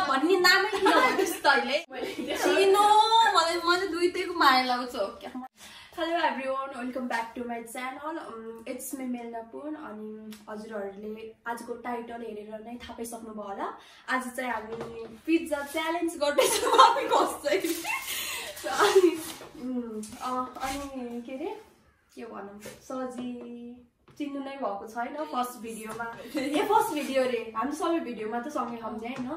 भन्ने hello everyone welcome back to my channel it's me मेलनापुन अनि हजुरहरूले आजको टाइटल हेरेर नै थाहा पाइसक्नुभयो होला आज चाहिँ हामी पिज्जा च्यालेन्ज गर्दैछौँ अनि अनि के अरे के भनौँ सजी चिन्नु नै भएको छैन फर्स्ट भिडियोमा ए फर्स्ट भिडियो अरे हामी सबै भिडियोमा त सँगै खाउने होइन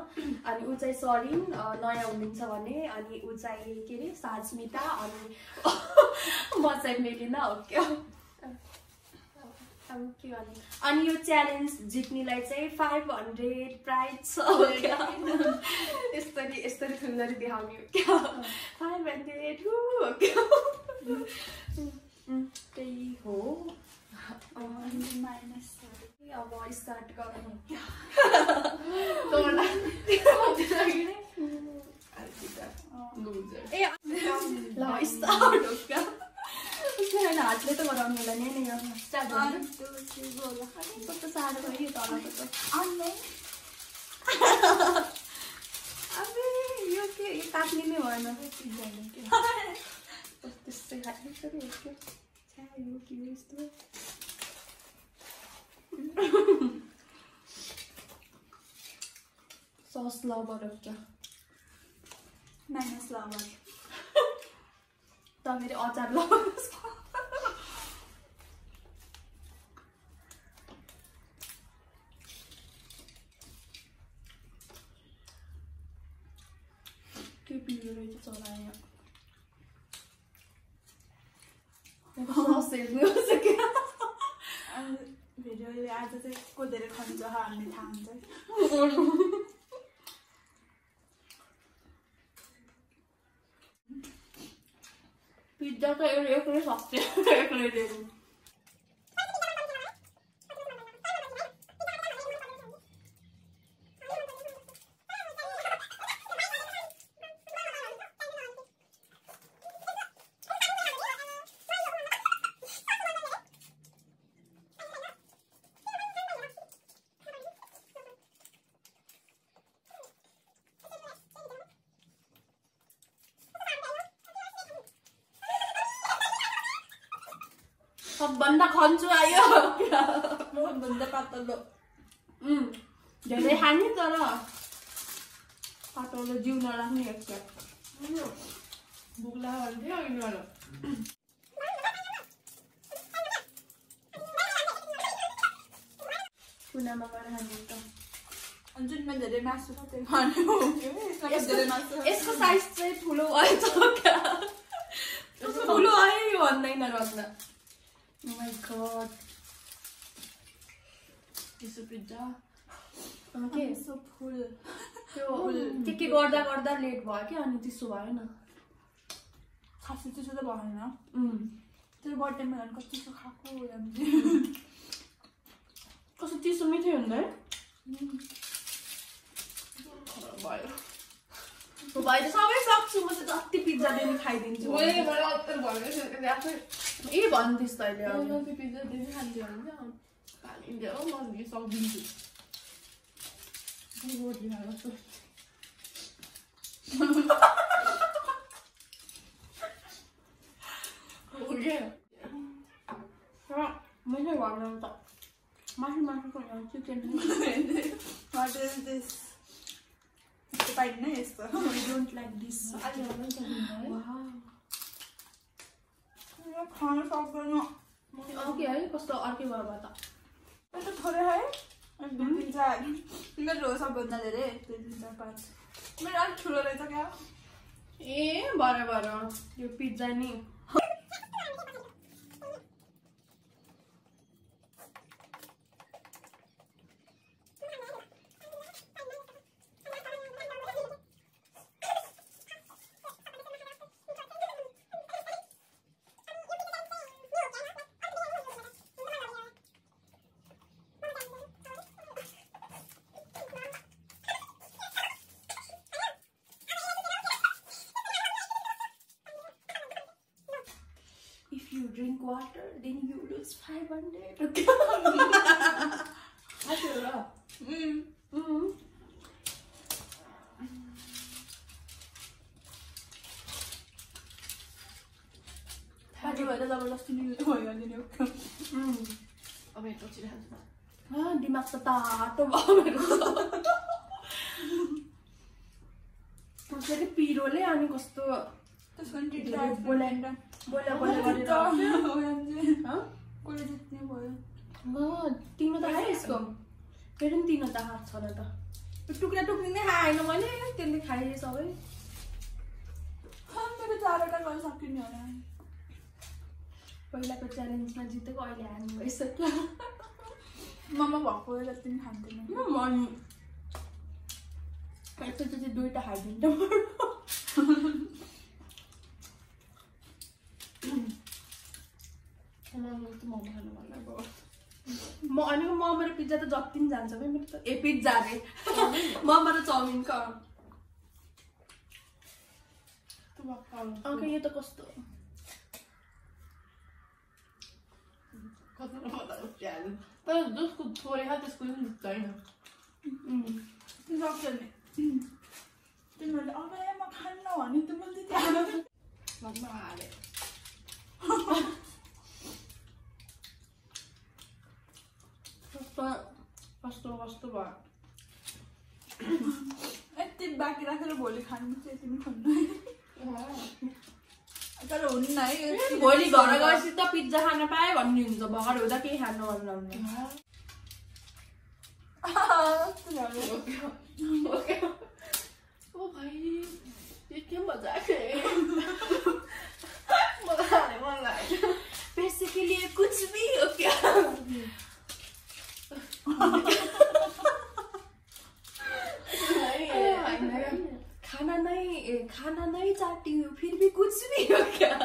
अनि ऊ चाहिँ सरिन नयाँ हुनुहुन्छ भने अनि ऊ चाहिँ के अरे साजमिता अनि म चाहिँ मेलिना हो क्या। अब के अनि यो च्यालेन्ज जित्नेलाई चाहिँ फाइभ हन्ड्रेड प्राइज छ यस्तरी यस्तरी सुन्दरी देखाउने हो क्या फाइभ हन्ड्रेड हो क्या उम्, त्यही हो माइनस अब स्टार्ट गरौँ ए ल स्टार्ट हो क्या उसले होइन हातले त गराउनु होला नि नि यहाँ स्टार्ट गर्नु तलको त। अबे यो के यो काट्ने नै भएन त्यस्तै खाने यसरी हो क्या? छ्या, यो के हो यस्तो सस लभर हो क्या माइनस लभर त फेरि अचार लभर के पिरो रहेछ चलायो सस हेर्नु क्या भिडियोले आज चाहिँ कोदेर खान्छ हामीले थाहा हुन्छ पिज्जा त एउटा एक्लै सक्छ एक्लै दिनु सबभन्दा खन्चु आयो। भन्दा पातलो। धेरै खाने तर पातलो जिउ नराख्ने एकखेप भोक लाग्यो अघि गएर कुनामा गएर खाने त? अनि जुनमा धेरै मासु छ त्यो खाने यसको साइज चाहिँ ठुलो क्या? ठुलो है यो भन्दैन रत्न माई गड यसो पिज्जा के यसो फुल त्यो के के गर्दा गर्दा लेट भयो क्या अनि त्यसो भएन खासै त्यसो त भएन त्यो बर्थडेमा झन् चिसो खाएको कस्तो चिसो मिठै हुँदैन भयो भाइ त सबै सक्छु म त जति पिज्जा दिने खाइदिन्छु ए भन्दैस् तैँले अघि। त्यो पिज्जा दिदी खान्थ्यो भने सक्दिन्छु रोटी खाएको मैले घरमा त मासु यहाँ चिकन यस्तो पाइँदैन यस्तो आई डोन्ट लाइक दिस दिनु है यो खान सक्दैन ओके है कस्तो अर्कै भयो त यस्तो थोरै है दुई तिन चार मेरो हो सबभन्दा धेरै दुई तिन चार पाँच मेरो अलिक ठुलो रहेछ क्या ए भरे भरे यो पिज्जा नि drink water, then you lose 500. हजुर र उम्, Mm. थाहा भएर जबरजस्ती निल्नु भयो यस्तो छिराल्छु Ah, दिमाग त तातो भयो मेरो त। पिरोले अनि कस्तो नि बोला। बोला बोला गरेर? कसले जित्ने भयो तिम्रो त खायो यसको फेरि पनि तिनो त हात छ न त त्यो टुक्रा टुक्रिँदै खाएन मैले त्यसले खाएँ सबै मेरो चारवटा गर्न सकिने होला पहिलाको च्यालेन्जमा जितेको अहिले हार्नु भइसक्यो ममा भएको जति पनि खान्थेन मन एकचोटि दुइटा खाइदिन्छ मोमो खानु मन लाग्यो म अनि मोमो र पिज्जा त जति पनि जान्छ क्या मेरो त ए पिज्जा रे मोमो र चाउमिन क ओके यो त कस्तो तर जसको थोरै खायो त्यसको पनि तिमीहरूले अगाडि म खान्न भने त मैले हाले कस्तो कस्तो भयो यति बाँकी राखेर भोलि खानु चाहिँ यति पनि खानु तर हुन्न है भोलि घर गएपछि त पिज्जा खान पाएँ भन्ने हुन्छ भर हुँदा केही खान मन लाउने ओ भाइ के मजाक है मलाई हाले मन लाग्यो पैसे के लिए कुछ भी हो क्या खाना नहीं ए, खाना नहीं चाहती हूँ फिर भी कुछ भी हो क्या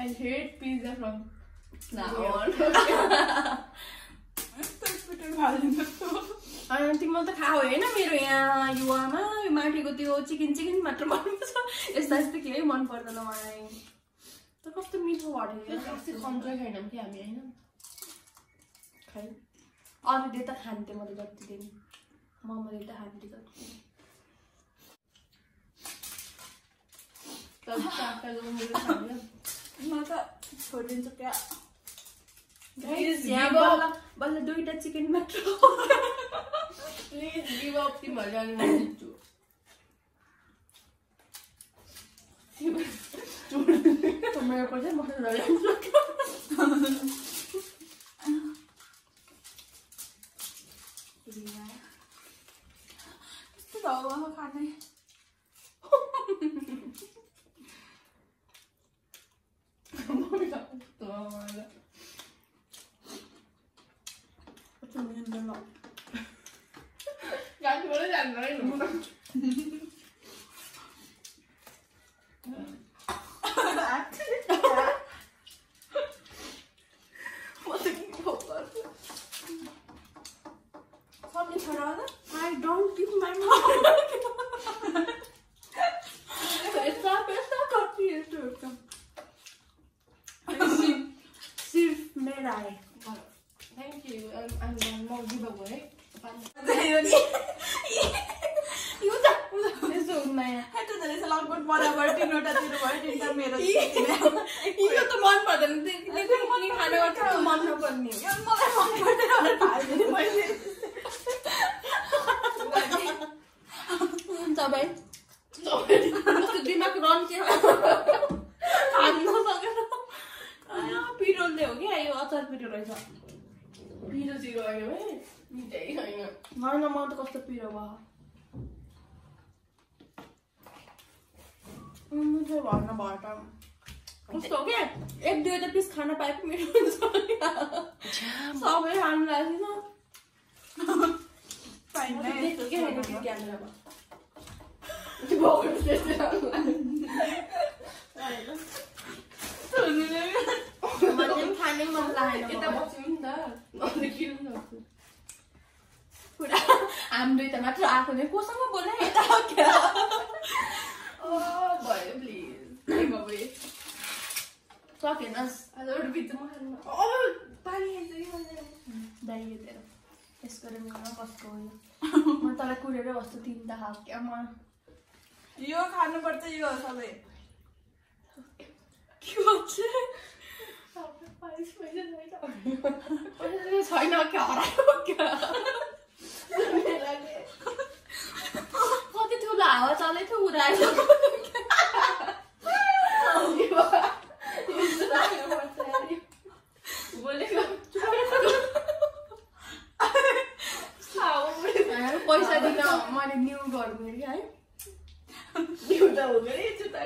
I hate pizza from now Now on. अनि तिमीले त खाऊ होइन मेरो युवामा यो माथिको त्यो चिकन चिकन मात्र मनपर्छ यस्ता यस्तो केही मन पर्दैन मलाई। त कस्तो मिठो खाएनौँ कि हामी होइन? खै अरूले त खान्थेँ मैले जति दिन मोमोले त खान्थेँ जति तर म त छोडिदिन्छु क्या. बल्ल दुइटा चिकन मात्र प्लिज गिभ अप तिमीहरूले अनि म जित्छु मेरो पछि मसला ल्याउँछु कस्तो हावामा खाने कस्तो मिल्दैन गाडीबाटै जान्दैन सक्ने छोरा होला I don't give my money. यस्ता यस्ता कति यस्तो हुन्छ सिर्फ मेरा है थ्याङ्क यू अनि म गिभ अप বলে যান নয় I don't give my mom. Questa, questa coppia turca. Sirf Merai. Thank you. Um, and one more giveaway. कस्तो दिमाग रन के पिरोलले हो क्या यो अचार पिरो रहेछ पिरो जिरो आयो है मिठै छैन होइन म त कस्तो पिरो भयो मिठो भएन भयो त कस्तो हो क्या एक दुईवटा पिस खान पाए पनि मिठो सबै खानु लाग्दैन पाइन्न है यस्तो के खाएको छोरामा। थियो क्यामेरामा मलाई पनि खानै मन लागेन यता मलाई। बस्यौँ नि त अन्त किन सक्छु थियो कोसँग बोले यता क्या सकेनस् दाइयो तेरो यसको र मेरो कसको हो म तँलाई कुरेर बस्छु तिनवटा खाएको क्या म यो खानुपर्छ यो सबै छैन हरायो हावा चलेको थियो उडाएर पैसा दिन मैले न्यु गर्नु कि है न्यु त हो गयो जुत्ता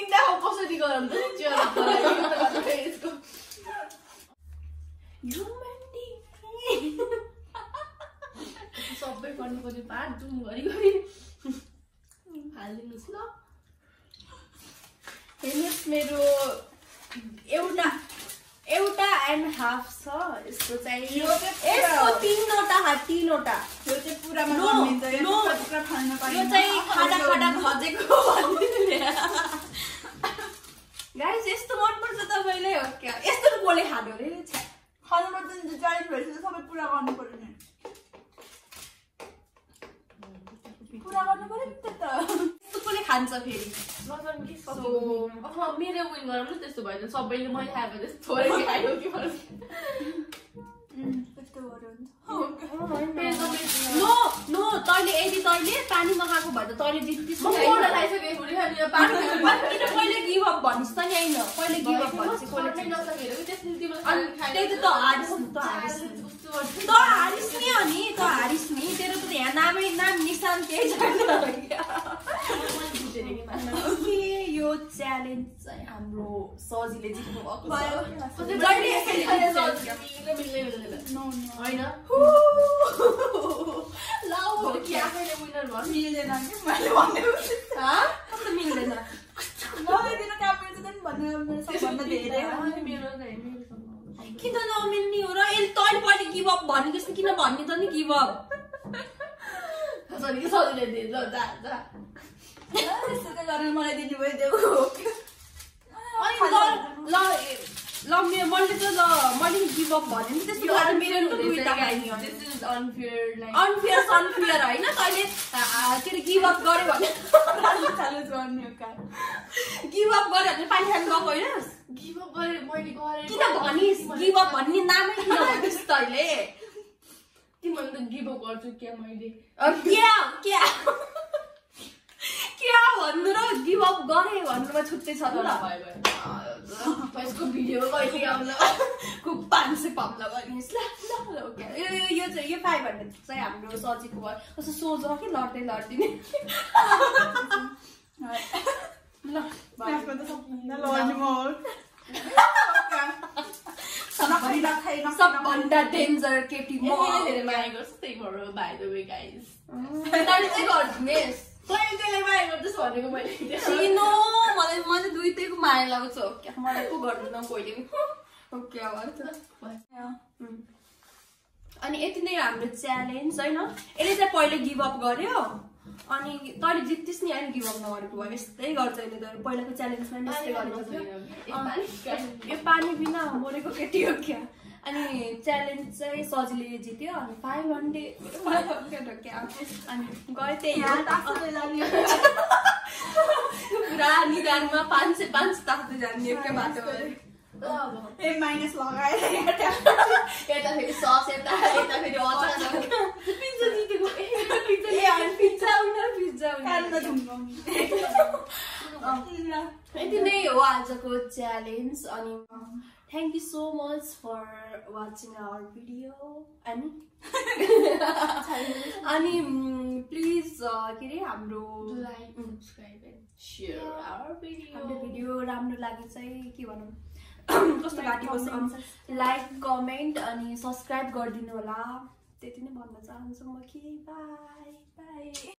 अन्तिममा कसरी गराउँछ सबै गर्नु पर्यो पाँच जुम घरिघरि हालिदिनुहोस् ल हेर्नुहोस् मेरो एउटा एउटा एन्ड हाफ छ यसको चाहिँ यसको। तिनवटा हात तिनवटा यो चाहिँ पुरामा यो चाहिँ खाँदा खाँदा खजेको गाइस यस्तो मनपर्छ तपाईँलाई हो क्या? यस्तो बोले खानु अरे। खानुपर्छ नि चालिस भइसक्यो सबै पुरा गर्नु पर्यो नि। पुरा गर्नु पर्यो नि त यस्तो कसले खान्छ फेरि? मेरो उयो गरौँ न त्यस्तो भयो भने सबैले मैले खाएको जस्तो थोरै खायो कि तैँले यदि तैँले पानी नखाएको भए त तैँले किन पहिले गिभ अप भनिस् त नि होइन। अप भनिस्। त हारिस् नि अनि त हारिस् नि। तेरो त यहाँ नामै नाम निशान केही छैन च्यालेन्ज चाहिँ हाम्रो सजिले जित्नु भन्ने किन नमिल्ने हो र यसले तैँले पहिले गिभ अप भनेको जस्तो किन भन्ने त नि गिभ गरेर मलाई दिनुभयो अनि ल ल मेरो मैले त ल मैले भने नि गरेर मेरो अनफेयर अनफेयर होइन तैँले के अरे भने पानी खानु गएको होइन give up गरे मैले गरे किन भनिस् गिभ अप भन्ने नामै किन भनिस् तैँले तिमीहरू त up गर्छु क्या मैले अब क्या क्या क्या भन्नु र गिभ अप गरेँ भन्नुमा छुट्टै छ ल त भयो भयो यसको भिडियो कहिले आउला पाँच सय पाउला ल ओके यो यो- यो चाहिँ यो फाइभ हन्ड्रेड चाहिँ हाम्रो सजिएको भयो कस्तो सोझो कि लड्दै लड्दिने ल सबभन्दा डेन्जर केटी म मैले धेरै माया गर्छु त्यही भएर बाई द वे गाइस तैँले चाहिँ भनेको मैले चिनो मलाई मैले दुइटैको माया लाग्छ क्या मलाई को गर्दैन पहिले पनि अनि यति नै हाम्रो च्यालेन्ज होइन यसले चाहिँ पहिले गिभ अप गर्यो अनि तैँले जित्तिस् नि होइन गिभ अप नगरेको भयो यस्तै गर्छ यसले त पहिलाको च्यालेन्जमा यस्तै गर्नु यो पानी बिना मरेको केटी हो क्या अनि च्यालेन्ज चाहिँ सजिले जित्यो अनि फाइभ हन्ड्रेड अनि गयो त्यही। पुरा निधारमा पाँच सय पाँच सय ताप्दै जाने क्या बाटो ए माइनस लगाएर यता फेरि सस यता यता फेरि अचार। पिज्जा जितेको। उनीहरू उनीहरू यति नै हो आजको च्यालेन्ज अनि thank you so much for watching our video अनि अनि प्लिज के अरे हाम्रो भिडियो हाम्रो भिडियो राम्रो लागि चाहिँ के भनौँ कस्तो घाँटी बस्छ लाइक कमेन्ट अनि सब्सक्राइब गरिदिनु होला। त्यति नै भन्न चाहन्छु म कि। By by